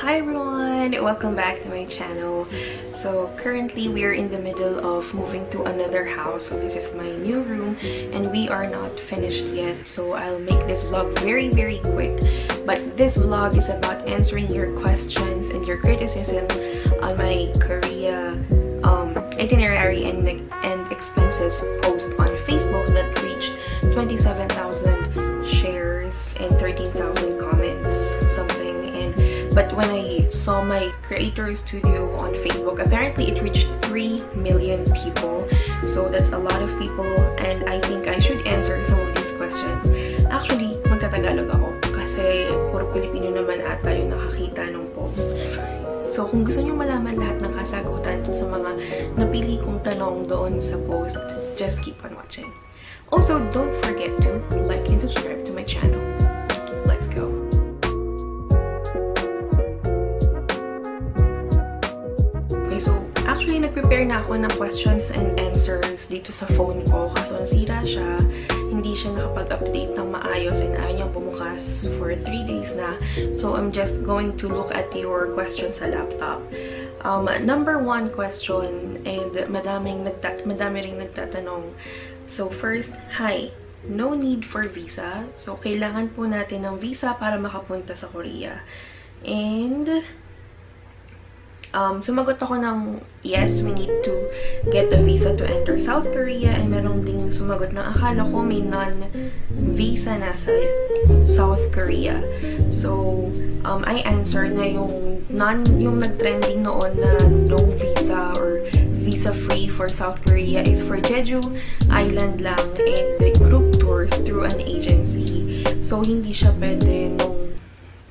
Hi everyone! Welcome back to my channel. So currently we're in the middle of moving to another house. So this is my new room and we are not finished yet. So I'll make this vlog very very quick. But this vlog is about answering your questions and your criticisms on my Korea um, itinerary and, and expenses post on Facebook that reached 27,000 shares and 13,000 when I saw my creator studio on Facebook apparently it reached 3 million people so that's a lot of people and I think I should answer some of these questions actually magtatagalog ako kasi puro Pilipino naman ata yung nakakita ng post So, kung gusto nyo malaman lahat ng kasagutan sa mga napili kong tanong doon sa post, just keep on watching. Also, don't forget to like and subscribe to my channel. Nag-prepare na ako ng questions and answers dito sa phone ko. Kaso nasira siya, hindi siya nakapag-update ng maayos and ayaw niyang bumukas for 3 days na. So I'm just going to look at your questions sa laptop. Um, number one question, and madaming nagtat madami ring nagtatanong. So first, hi, no need for visa. So kailangan po natin ng visa para makapunta sa Korea. And um, sumagot ako ng yes, we need to get the visa to enter South Korea. And meron ding sumagot na akala ko may non-visa na sa South Korea. So, um, I answered na yung non, yung nag-trending noon na no visa or visa-free for South Korea is for Jeju Island lang and group tours through an agency. So, hindi siya pwede nung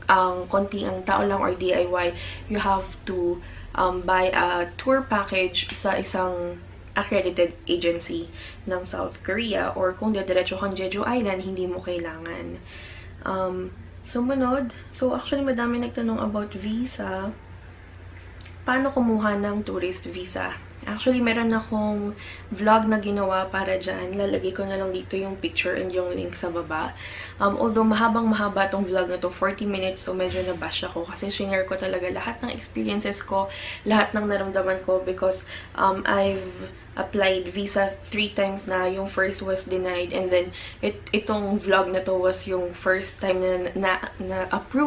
ang konting ang tao lang or DIY, you have to um, buy a tour package sa isang accredited agency ng South Korea or kung dediretso kang Jeju Island, hindi mo kailangan. Um, sumunod, so actually madami nagtanong about visa. Paano kumuha ng tourist visa? Actually, meron akong vlog na ginawa para dyan. Lalagay ko na lang dito yung picture and yung link sa baba. Um, although mahabang mahaba tong vlog na to, 40 minutes, so medyo nabash ako. Kasi share ko talaga lahat ng experiences ko, lahat ng naramdaman ko because um, I've applied visa three times na. Yung first was denied and then it, itong vlog na to was yung first time na, na, na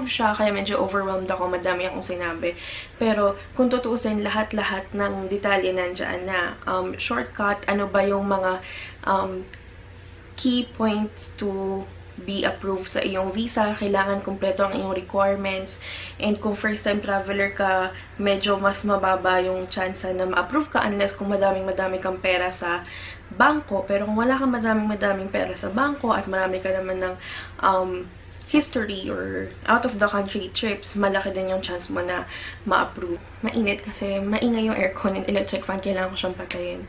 siya kaya medyo overwhelmed ako. Madami akong sinabi. Pero kung tutuusin lahat-lahat ng detalye nandyan na um, shortcut, ano ba yung mga um, key points to be approved sa iyong visa, kailangan kumpleto ang iyong requirements, and kung first time traveler ka, medyo mas mababa yung chance na ma-approve ka unless kung madaming madami kang pera sa bangko. Pero kung wala kang madaming madaming pera sa bangko at marami ka naman ng um, history or out of the country trips, malaki din yung chance mo na ma-approve. Mainit kasi maingay yung aircon and electric fan, kailangan ko siyang patayin.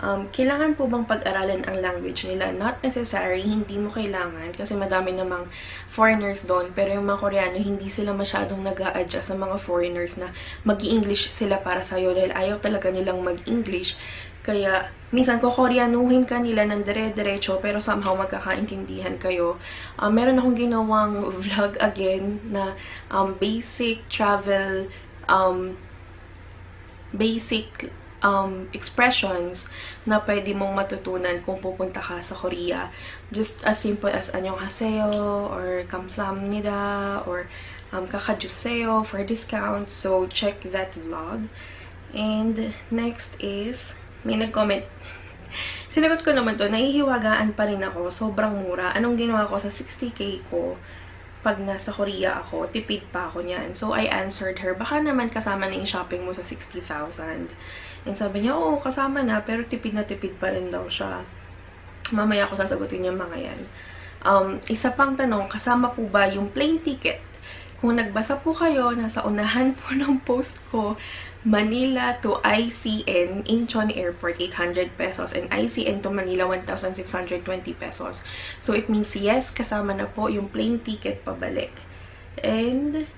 Um, kailangan po bang pag-aralan ang language nila? Not necessary, hindi mo kailangan kasi madami namang foreigners doon. Pero yung mga Koreano, hindi sila masyadong nag adjust sa mga foreigners na mag english sila para sa'yo dahil ayaw talaga nilang mag-English. Kaya, minsan ko koreanuhin ka nila ng dire-diretso pero somehow magkakaintindihan kayo. Um, meron akong ginawang vlog again na um, basic travel, um, basic um, expressions na pwede mong matutunan kung pupunta ka sa Korea. Just as simple as annyeonghaseyo or kamsamnida or um, kakajuseo for discount. So, check that vlog. And next is may nag-comment. Sinagot ko naman to, nahihiwagaan pa rin ako. Sobrang mura. Anong ginawa ko sa 60k ko pag nasa Korea ako, tipid pa ako niyan. So, I answered her, baka naman kasama na yung shopping mo sa 60,000. And sabi niya, oo, kasama na, pero tipid na tipid pa rin daw siya. Mamaya ako sasagutin yung mga yan. Um, isa pang tanong, kasama po ba yung plane ticket? Kung nagbasa po kayo, nasa unahan po ng post ko, Manila to ICN, Incheon Airport, 800 pesos. And ICN to Manila, 1,620 pesos. So, it means yes, kasama na po yung plane ticket pabalik. And,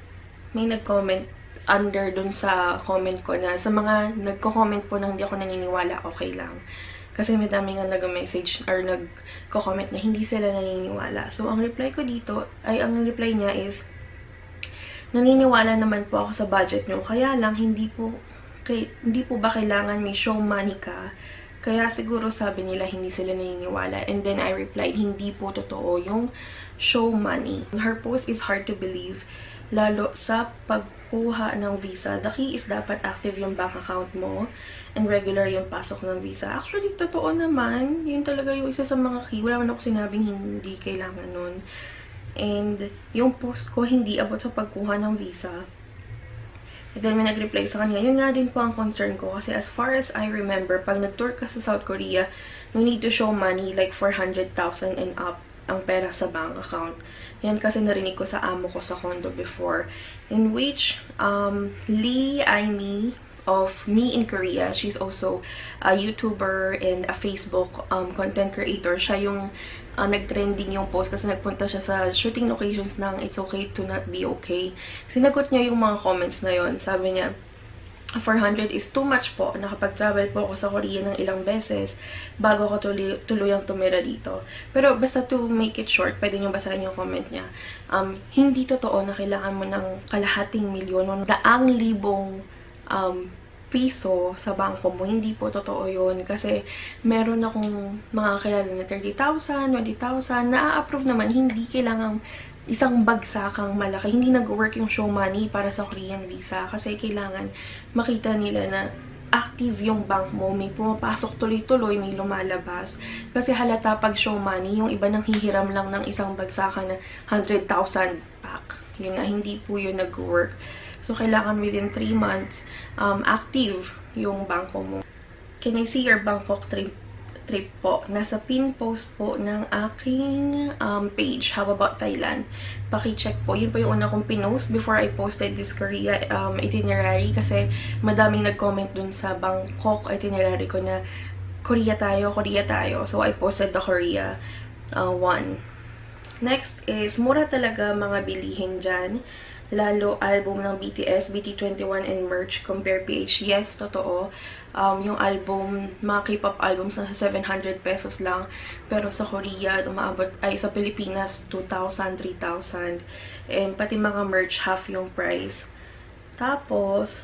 may nag-comment under dun sa comment ko na sa mga nagko-comment po na hindi ako naniniwala, okay lang. Kasi may dami nga nag-message or nagko-comment na hindi sila naniniwala. So, ang reply ko dito, ay ang reply niya is, naniniwala naman po ako sa budget nyo. Kaya lang, hindi po, kay, hindi po ba kailangan may show money ka? Kaya siguro sabi nila hindi sila naniniwala. And then I replied, hindi po totoo yung show money. Her post is hard to believe, lalo sa pagkuha ng visa. The key is dapat active yung bank account mo and regular yung pasok ng visa. Actually, totoo naman. Yun talaga yung isa sa mga key. Wala man ako sinabing hindi kailangan nun. And yung post ko, hindi abot sa pagkuha ng visa. And then, may nag-reply sa kanya, yun nga din po ang concern ko. Kasi as far as I remember, pag nag-tour ka sa South Korea, you need to show money like 400,000 and up ang pera sa bank account. Yan kasi narinig ko sa amo ko sa condo before. In which, um, Lee Aimee of Me in Korea. She's also a YouTuber and a Facebook um, content creator. Siya yung uh, nag-trending yung post kasi nagpunta siya sa shooting locations ng It's Okay to Not Be Okay. Sinagot niya yung mga comments na yon Sabi niya, 400 is too much po. Nakapag-travel po ako sa Korea ng ilang beses bago ko tuloy, tuluyang tumira dito. Pero basta to make it short, pwede nyo basahin yung comment niya. Um, hindi totoo na kailangan mo ng kalahating milyon, daang libong um, piso sa bangko mo. Hindi po totoo yun. Kasi meron akong mga kilala na 30,000, 20,000, na-approve naman. Hindi kailangang isang bagsakang malaki. Hindi nag-work yung show money para sa Korean visa kasi kailangan makita nila na active yung bank mo, may pumapasok tuloy-tuloy, may lumalabas. Kasi halata pag show money, yung iba nang hihiram lang ng isang bagsakan na 100,000 pack. Yun nga, hindi po yun nag-work. So, kailangan within 3 months, um, active yung banko mo. Can I see your Bangkok trip trip po. Nasa pin post po ng aking um, page, How About Thailand. Paki-check po. Yun po yung una kong pinost before I posted this Korea um, itinerary kasi madaming nag-comment dun sa Bangkok itinerary ko na Korea tayo, Korea tayo. So, I posted the Korea uh, one. Next is, mura talaga mga bilihin dyan lalo album ng BTS, BT21 and Merch compare PH. Yes, totoo. Um, yung album, mga K-pop albums na 700 pesos lang. Pero sa Korea, umaabot, ay sa Pilipinas, 2,000, 3,000. And pati mga merch, half yung price. Tapos,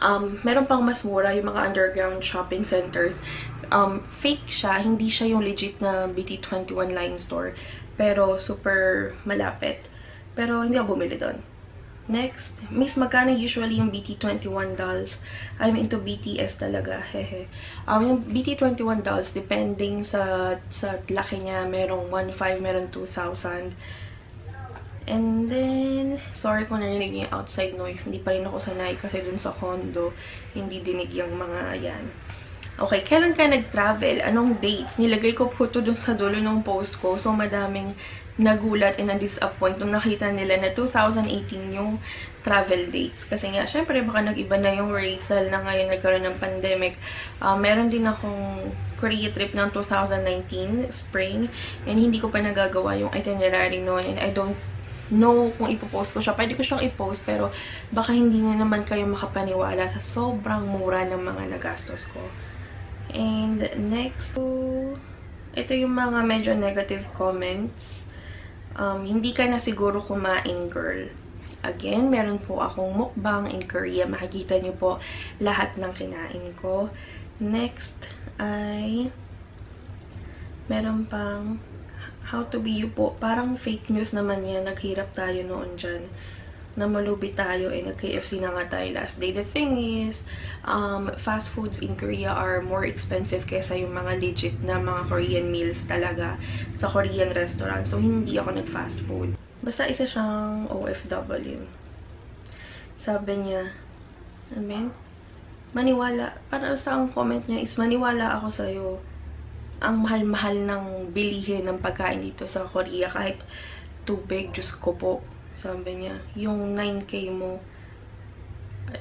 um, meron pang mas mura yung mga underground shopping centers. Um, fake siya, hindi siya yung legit na BT21 line store. Pero super malapit. Pero hindi ako bumili doon. Next, Miss magkano usually yung BT21 dolls? I'm into BTS talaga, hehe. Um, yung BT21 dolls, depending sa, sa laki niya, merong 1.5, meron 2,000. And then, sorry kung narinig niyo yung outside noise. Hindi pa rin ako sanay kasi dun sa condo, hindi dinig yung mga yan. Okay, kailan ka nag-travel? Anong dates? Nilagay ko po ito dun sa dulo ng post ko. So, madaming nagulat and na-disappoint nung nakita nila na 2018 yung travel dates. Kasi nga, syempre, baka nag-iba na yung rates na ngayon nagkaroon ng pandemic. Uh, meron din akong Korea trip ng 2019, spring, and hindi ko pa nagagawa yung itinerary noon, and I don't know kung ipopost ko siya. Pwede ko siyang ipost, pero baka hindi na naman kayo makapaniwala sa sobrang mura ng mga nagastos ko. And next, ito yung mga medyo negative comments um, hindi ka na siguro kumain, girl. Again, meron po akong mukbang in Korea. Makikita niyo po lahat ng kinain ko. Next ay meron pang how to be you po. Parang fake news naman yan. Naghirap tayo noon dyan na malubi tayo eh nag-KFC na nga tayo last day. The thing is, um, fast foods in Korea are more expensive kesa yung mga legit na mga Korean meals talaga sa Korean restaurant. So, hindi ako nag-fast food. Basta isa siyang OFW. Sabi niya, I mean, maniwala, para sa ang comment niya is maniwala ako sa'yo. Ang mahal-mahal ng bilihin ng pagkain dito sa Korea kahit tubig, Diyos ko po sabi niya, yung 9K mo,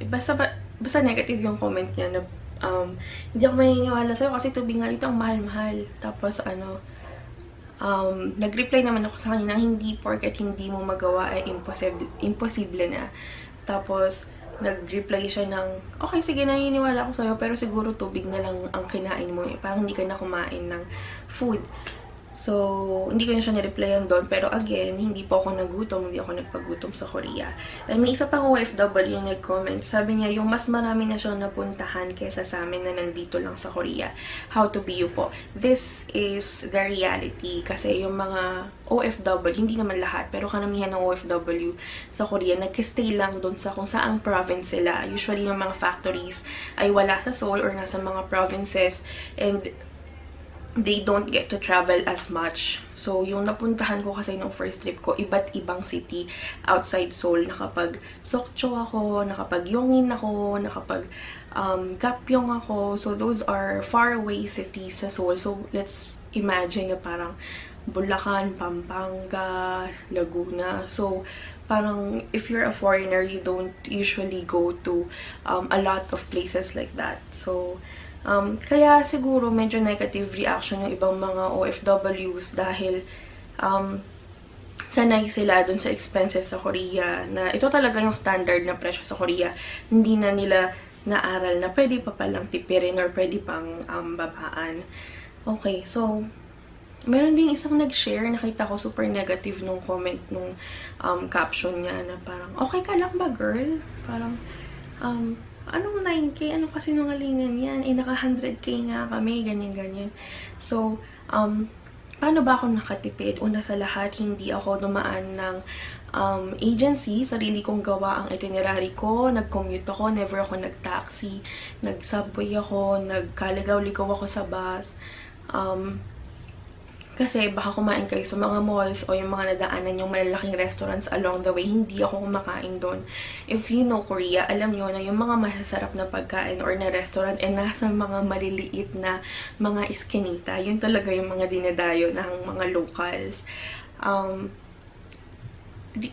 basta, basta negative yung comment niya na um, hindi ako maniniwala sa'yo kasi tubig nga dito ang mahal-mahal. Tapos ano, um, nag-reply naman ako sa kanya na hindi porket hindi mo magawa ay impossible, imposible na. Tapos, nag-reply siya ng, okay, sige, naniniwala ako sa'yo, pero siguro tubig na lang ang kinain mo. Eh. Parang hindi ka na kumain ng food. So, hindi ko na siya nireplyan doon. Pero again, hindi po ako nagutom. Hindi ako nagpagutom sa Korea. And may isa pang OFW yung nag-comment. Sabi niya, yung mas marami na siyang napuntahan kesa sa amin na nandito lang sa Korea. How to be you po. This is the reality. Kasi yung mga OFW, hindi naman lahat, pero kanamihan ng OFW sa Korea, nag-stay lang doon sa kung saang province sila. Usually, yung mga factories ay wala sa Seoul or nasa mga provinces. And they don't get to travel as much. So, yung napuntahan ko kasi nung first trip ko, iba't ibang city outside Seoul. Nakapag Sokcho ako, nakapag Yongin ako, nakapag um, Gapyong ako. So, those are far away cities sa Seoul. So, let's imagine na parang Bulacan, Pampanga, Laguna. So, parang if you're a foreigner, you don't usually go to um, a lot of places like that. So, Um, kaya siguro medyo negative reaction yung ibang mga OFWs dahil um, sanay sila dun sa expenses sa Korea na ito talaga yung standard na presyo sa Korea. Hindi na nila naaral na pwede pa palang tipirin or pwede pang um, babaan. Okay, so meron ding isang nag-share, nakita ko super negative nung comment nung um, caption niya na parang, okay ka lang ba girl? Parang, um, anong 9K? Ano kasi nungalingan yan? Eh, naka 100K nga kami, ganyan-ganyan. So, um, paano ba ako nakatipid? Una sa lahat, hindi ako dumaan ng um, agency. Sarili kong gawa ang itinerary ko. Nag-commute ako. Never ako nag-taxi. Nag-subway ako. Nagkaligaw-ligaw ako sa bus. Um, kasi baka kumain kayo sa mga malls o yung mga nadaanan yung malalaking restaurants along the way. Hindi ako kumakain doon. If you know Korea, alam nyo na yung mga masasarap na pagkain or na restaurant ay nasa mga maliliit na mga iskinita. Yun talaga yung mga dinadayo ng mga locals. Um,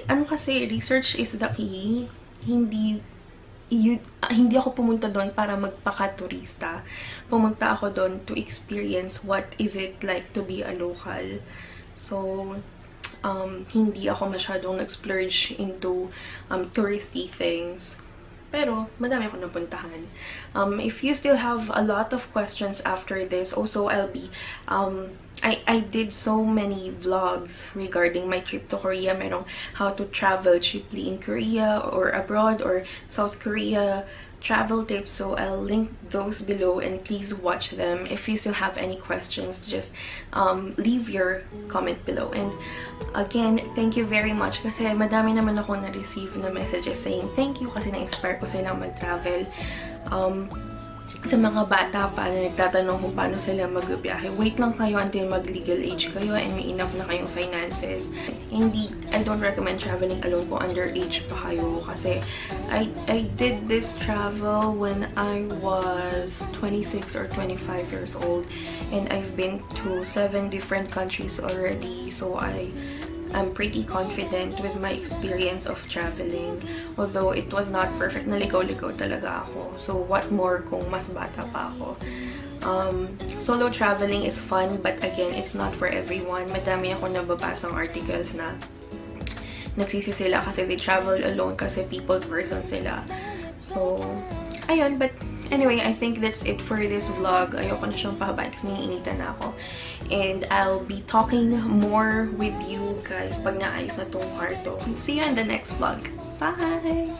ano kasi, research is the key. Hindi yun, hindi ako pumunta doon para magpaka-turista. Pumunta ako doon to experience what is it like to be a local. So, um, hindi ako masyadong nag-splurge into um, touristy things. Pero, madami ako napuntahan. Um, if you still have a lot of questions after this, also I'll be, um, I, I did so many vlogs regarding my trip to Korea. Merong how to travel cheaply in Korea or abroad or South Korea, travel tips. So I'll link those below and please watch them. If you still have any questions just um, leave your comment below. And again thank you very much kasi madami naman ako na-receive na messages saying thank you kasi na-inspire ko silang mag-travel. Um, sa mga bata pa na nagtatanong kung paano sila magbibiyahe, wait lang kayo until mag-legal age kayo and may enough na kayong finances. Hindi, I don't recommend traveling alone kung underage pa kayo kasi I, I did this travel when I was 26 or 25 years old and I've been to seven different countries already so I I'm pretty confident with my experience of traveling. Although it was not perfect, naligaw-ligaw talaga ako. So what more kung mas bata pa ako. Um, solo traveling is fun, but again, it's not for everyone. Madami ako nababasang articles na nagsisi sila kasi they travel alone kasi people person sila. So, ayun, but anyway, I think that's it for this vlog. Ayoko na siyang pahabain kasi naiinitan na ako. And I'll be talking more with you guys pag naayos na tong kwarto. See you in the next vlog. Bye!